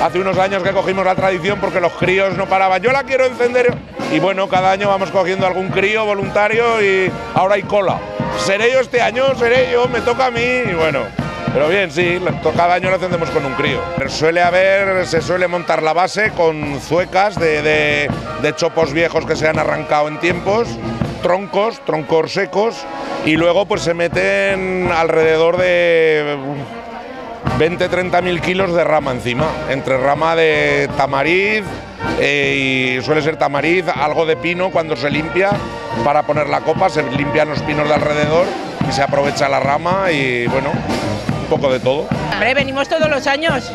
hace unos años que cogimos la tradición porque los críos no paraban. Yo la quiero encender y bueno, cada año vamos cogiendo algún crío voluntario y ahora hay cola. ¿Seré yo este año? ¿Seré yo? Me toca a mí y bueno. Pero bien, sí, cada año lo encendemos con un crío. Suele haber, se suele montar la base con zuecas de, de chopos viejos que se han arrancado en tiempos, troncos, troncos secos, y luego pues se meten alrededor de 20-30 mil kilos de rama encima, entre rama de tamariz eh, y suele ser tamariz, algo de pino cuando se limpia para poner la copa, se limpian los pinos de alrededor y se aprovecha la rama y bueno, un poco de todo. Hombre, venimos todos los años,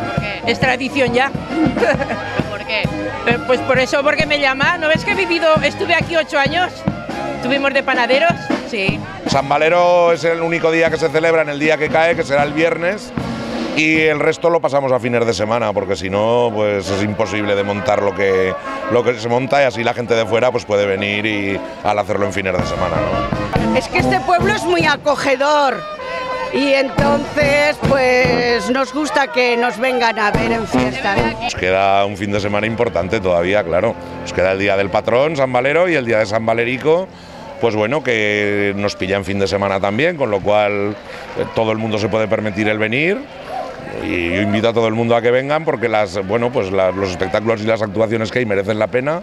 es tradición ya. ¿Por qué? Eh, Pues por eso, porque me llama, ¿no ves que he vivido, estuve aquí ocho años? Estuvimos de panaderos, sí. San Valero es el único día que se celebra en el día que cae, que será el viernes, y el resto lo pasamos a fines de semana, porque si no, pues es imposible de montar lo que, lo que se monta y así la gente de fuera pues puede venir y al hacerlo en fines de semana. ¿no? Es que este pueblo es muy acogedor y entonces pues nos gusta que nos vengan a ver en fiesta. Nos queda un fin de semana importante todavía, claro. Nos queda el día del patrón, San Valero, y el día de San Valerico, pues bueno, que nos pilla en fin de semana también, con lo cual eh, todo el mundo se puede permitir el venir. Y yo invito a todo el mundo a que vengan porque las, bueno, pues los espectáculos y las actuaciones que hay merecen la pena.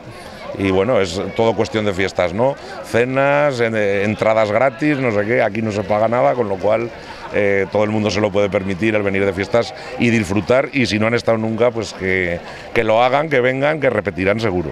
Y bueno, es todo cuestión de fiestas, ¿no? Cenas, en- eh, entradas gratis, no sé qué, aquí no se paga nada, con lo cual eh, todo el mundo se lo puede permitir el venir de fiestas y disfrutar. Y si no han estado nunca, pues que, que lo hagan, que vengan, que repetirán seguro.